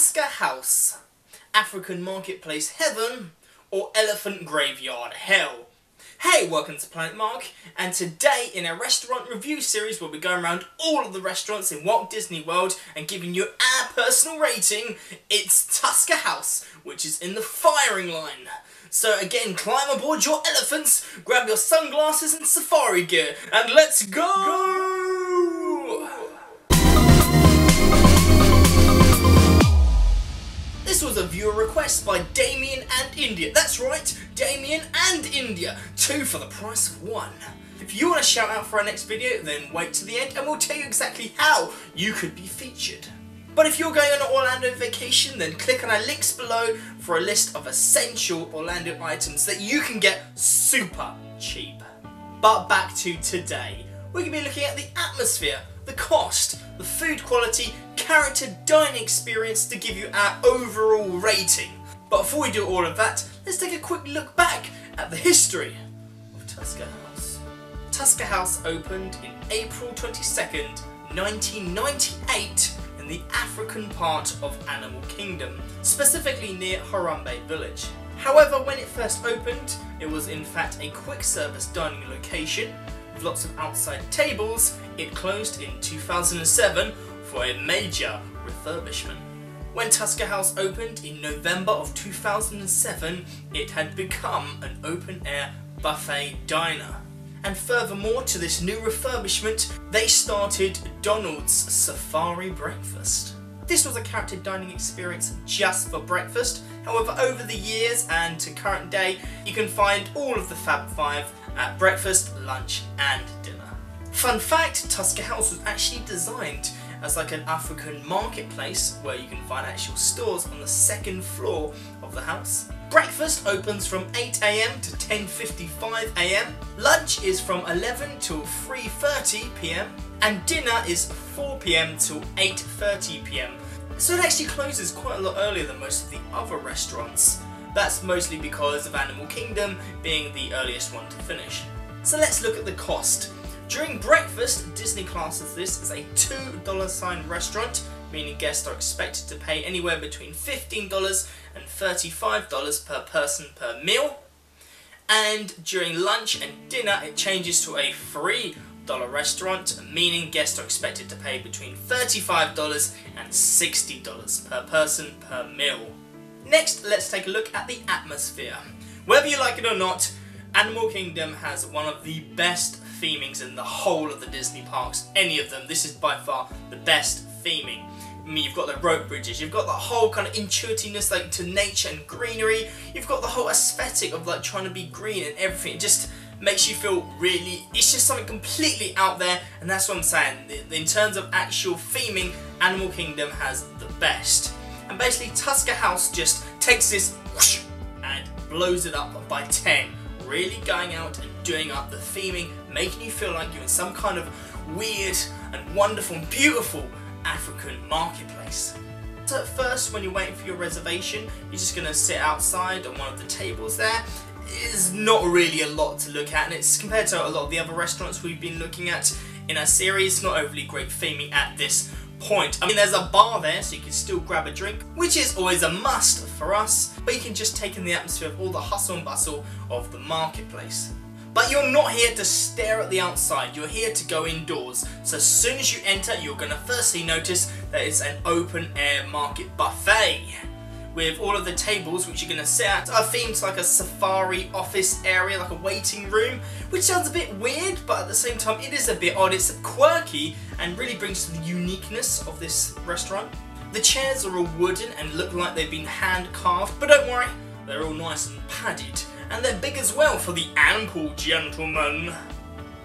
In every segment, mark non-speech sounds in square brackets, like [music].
Tusker House, African Marketplace Heaven, or Elephant Graveyard Hell? Hey, welcome to Planet Mark, and today in a restaurant review series we'll be going around all of the restaurants in Walt Disney World and giving you our personal rating, it's Tusker House, which is in the firing line. So again, climb aboard your elephants, grab your sunglasses and safari gear, and let's go! go! This was a viewer request by Damien and India. That's right, Damien and India. Two for the price of one. If you want to shout out for our next video, then wait to the end and we'll tell you exactly how you could be featured. But if you're going on an Orlando vacation, then click on our links below for a list of essential Orlando items that you can get super cheap. But back to today. We're going to be looking at the atmosphere, the cost, the food quality, character dining experience to give you our overall rating. But before we do all of that, let's take a quick look back at the history of Tusker House. Tusker House opened in April 22nd, 1998 in the African part of Animal Kingdom, specifically near Harambe Village. However, when it first opened, it was in fact a quick service dining location with lots of outside tables. It closed in 2007 for a major refurbishment. When Tusker House opened in November of 2007, it had become an open-air buffet diner. And furthermore to this new refurbishment, they started Donald's Safari Breakfast. This was a character dining experience just for breakfast, however over the years and to current day, you can find all of the Fab Five at breakfast, lunch and dinner. Fun fact, Tusker House was actually designed as like an African marketplace where you can find actual stores on the second floor of the house. Breakfast opens from 8am to 10.55am, lunch is from 11 till 3.30pm, and dinner is 4pm till 8.30pm. So it actually closes quite a lot earlier than most of the other restaurants. That's mostly because of Animal Kingdom being the earliest one to finish. So let's look at the cost. During breakfast, Disney classes this as a $2 sign restaurant, meaning guests are expected to pay anywhere between $15 and $35 per person per meal. And during lunch and dinner, it changes to a $3 restaurant, meaning guests are expected to pay between $35 and $60 per person per meal. Next, let's take a look at the atmosphere. Whether you like it or not, Animal Kingdom has one of the best themings in the whole of the Disney parks. Any of them. This is by far the best theming. I mean, you've got the rope bridges, you've got the whole kind of intuitiveness like to nature and greenery, you've got the whole aesthetic of like trying to be green and everything. It just makes you feel really, it's just something completely out there and that's what I'm saying. In terms of actual theming, Animal Kingdom has the best. And basically Tusker House just takes this whoosh, and blows it up by 10 really going out and doing up the theming, making you feel like you're in some kind of weird and wonderful and beautiful African marketplace. So at first, when you're waiting for your reservation, you're just going to sit outside on one of the tables there. It's not really a lot to look at, and it's compared to a lot of the other restaurants we've been looking at in our series, not overly great theming at this point. I mean, there's a bar there, so you can still grab a drink, which is always a must for us, but you can just take in the atmosphere of all the hustle and bustle of the marketplace. But you're not here to stare at the outside, you're here to go indoors. So as soon as you enter, you're going to firstly notice that it's an open air market buffet with all of the tables which you're going to sit at are themed like a safari office area, like a waiting room, which sounds a bit weird, but at the same time it is a bit odd. It's quirky and really brings to the uniqueness of this restaurant. The chairs are all wooden and look like they've been hand carved, but don't worry, they're all nice and padded. And they're big as well for the ample gentleman.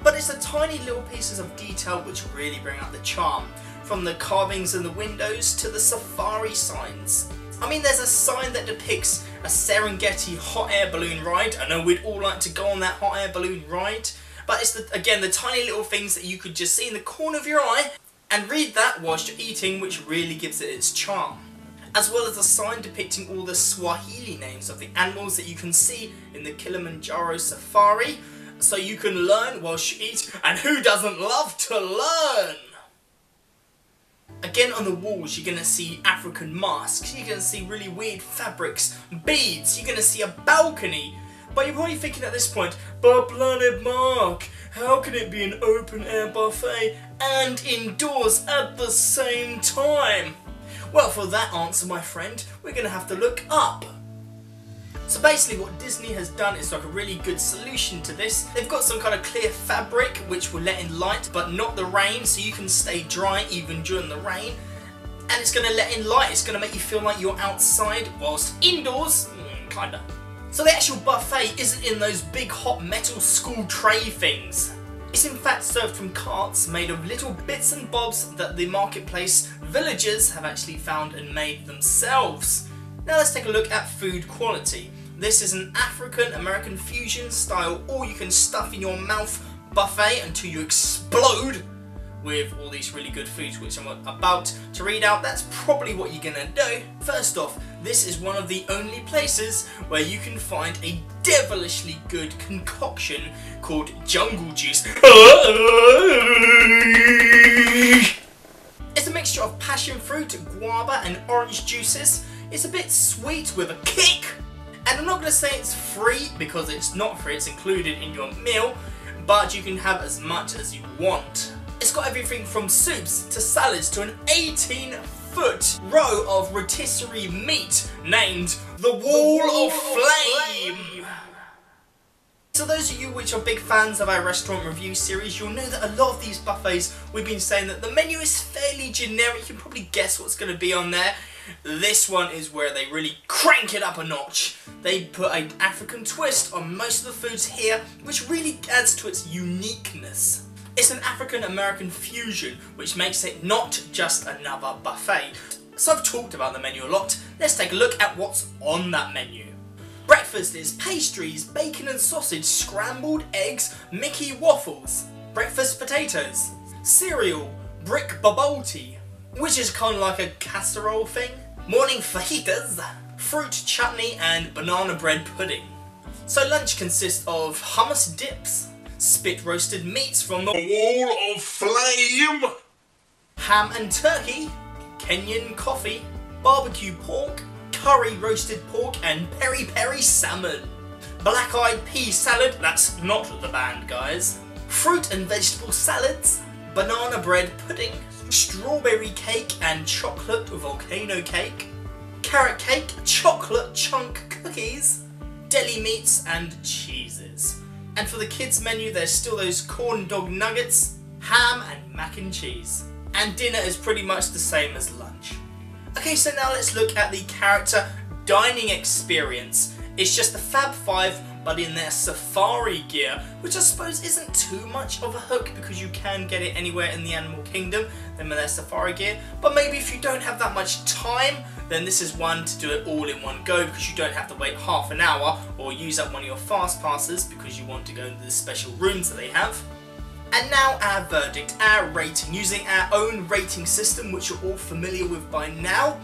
But it's the tiny little pieces of detail which really bring out the charm, from the carvings in the windows to the safari signs. I mean, there's a sign that depicts a Serengeti hot air balloon ride. I know we'd all like to go on that hot air balloon ride. But it's, the, again, the tiny little things that you could just see in the corner of your eye and read that whilst you're eating, which really gives it its charm. As well as a sign depicting all the Swahili names of the animals that you can see in the Kilimanjaro Safari. So you can learn whilst you eat, and who doesn't love to learn? Again on the walls you're going to see African masks, you're going to see really weird fabrics, beads, you're going to see a balcony. But you're probably thinking at this point, but Planet Mark, how can it be an open air buffet and indoors at the same time? Well, for that answer, my friend, we're going to have to look up. So basically what Disney has done is like a really good solution to this. They've got some kind of clear fabric which will let in light but not the rain so you can stay dry even during the rain. And it's going to let in light, it's going to make you feel like you're outside whilst indoors, mm, kinda. So the actual buffet isn't in those big hot metal school tray things. It's in fact served from carts made of little bits and bobs that the marketplace villagers have actually found and made themselves. Now let's take a look at food quality. This is an African American fusion style all you can stuff in your mouth buffet until you explode with all these really good foods which I'm about to read out. That's probably what you're gonna do. First off, this is one of the only places where you can find a devilishly good concoction called jungle juice. [laughs] it's a mixture of passion fruit, guava and orange juices it's a bit sweet with a kick. Going to say it's free because it's not free, it's included in your meal, but you can have as much as you want. It's got everything from soups to salads to an 18 foot row of rotisserie meat named the Wall, of Flame. So those of you which are big fans of our restaurant review series, you'll know that a lot of these buffets, we've been saying that the menu is fairly generic, you can probably guess what's going to be on there. This one is where they really crank it up a notch. They put an African twist on most of the foods here, which really adds to its uniqueness. It's an African-American fusion, which makes it not just another buffet. So I've talked about the menu a lot, let's take a look at what's on that menu. Breakfast is pastries, bacon and sausage, scrambled eggs, Mickey waffles, breakfast potatoes, cereal, brick tea which is kind of like a casserole thing. Morning fajitas, fruit chutney and banana bread pudding. So lunch consists of hummus dips, spit roasted meats from the Wall of Flame, ham and turkey, Kenyan coffee, barbecue pork, curry roasted pork and peri peri salmon. Black eyed pea salad, that's not the band guys. Fruit and vegetable salads, banana bread pudding, strawberry cake and chocolate volcano cake, carrot cake, chocolate chunk cookies, deli meats and cheeses. And for the kids menu there's still those corn dog nuggets, ham and mac and cheese. And dinner is pretty much the same as lunch. Okay so now let's look at the character dining experience. It's just the Fab Five but in their safari gear, which I suppose isn't too much of a hook because you can get it anywhere in the animal kingdom than with their safari gear. But maybe if you don't have that much time, then this is one to do it all in one go because you don't have to wait half an hour or use up one of your fast passes because you want to go into the special rooms that they have. And now our verdict, our rating, using our own rating system which you're all familiar with by now.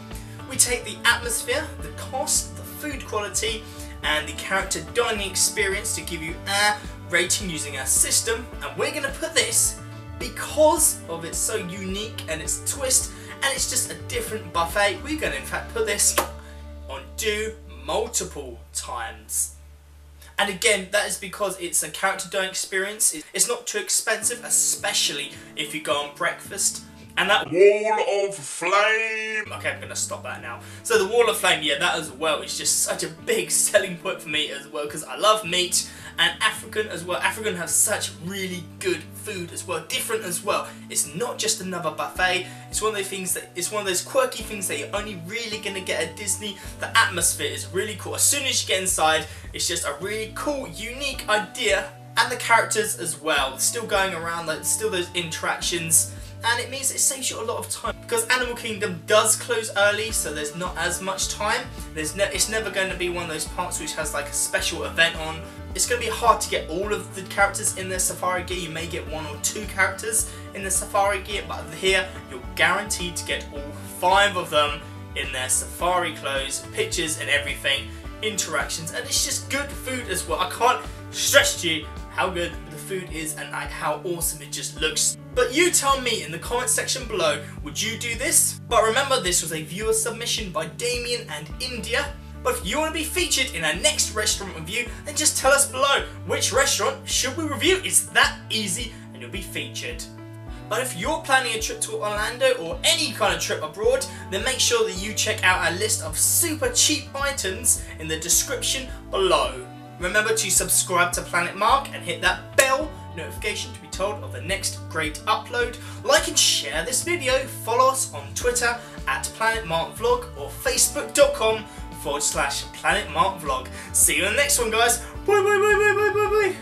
We take the atmosphere, the cost, the food quality, and the character dining experience to give you a rating using our system. And we're going to put this because of it's so unique and its twist and it's just a different buffet. We're going to in fact put this on do multiple times. And again that is because it's a character dining experience. It's not too expensive especially if you go on breakfast and that Wall of Flame! Okay, I'm gonna stop that now. So the Wall of Flame, yeah, that as well is just such a big [laughs] selling point for me as well, because I love meat, and African as well. African have such really good food as well, different as well. It's not just another buffet, it's one of those things that, it's one of those quirky things that you're only really gonna get at Disney. The atmosphere is really cool. As soon as you get inside, it's just a really cool, unique idea and the characters as well, still going around, like still those interactions and it means it saves you a lot of time because Animal Kingdom does close early so there's not as much time. There's ne it's never going to be one of those parks which has like a special event on. It's going to be hard to get all of the characters in their safari gear. You may get one or two characters in the safari gear but here you're guaranteed to get all five of them in their safari clothes pictures and everything interactions. And it's just good food as well. I can't stress to you how good the food is and how awesome it just looks. But you tell me in the comment section below, would you do this? But remember this was a viewer submission by Damien and India. But if you want to be featured in our next restaurant review, then just tell us below which restaurant should we review. It's that easy and you'll be featured. But if you're planning a trip to Orlando or any kind of trip abroad, then make sure that you check out our list of super cheap items in the description below. Remember to subscribe to Planet Mark and hit that bell notification to be told of the next great upload. Like and share this video. Follow us on Twitter at Planet Mark Vlog or Facebook.com forward slash Planet Mark Vlog. See you in the next one, guys. Bye, bye, bye, bye, bye, bye, bye.